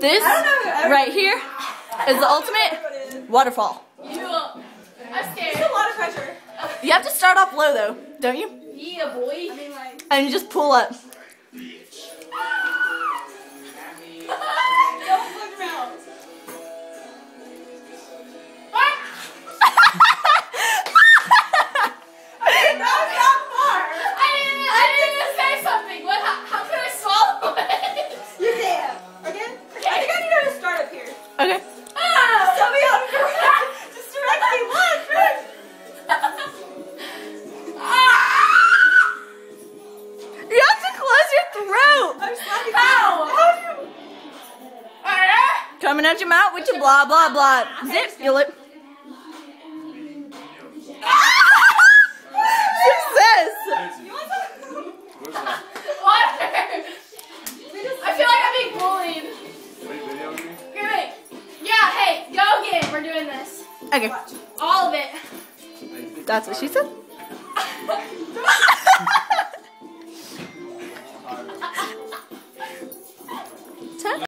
This I don't know. right here is the ultimate waterfall. You. I'm It's a lot of pressure. You have to start off low though, don't you? Yeah, boy. I mean, like. And you just pull up. I'm slapping. How do you? Coming out your mouth with your blah blah blah. Zip your lip. Success. You want some? Water. I feel like I'm being bullied. Wait, video with me? Wait, wait. Yeah, hey, go again. We're doing this. Okay, All of it. that's what she said.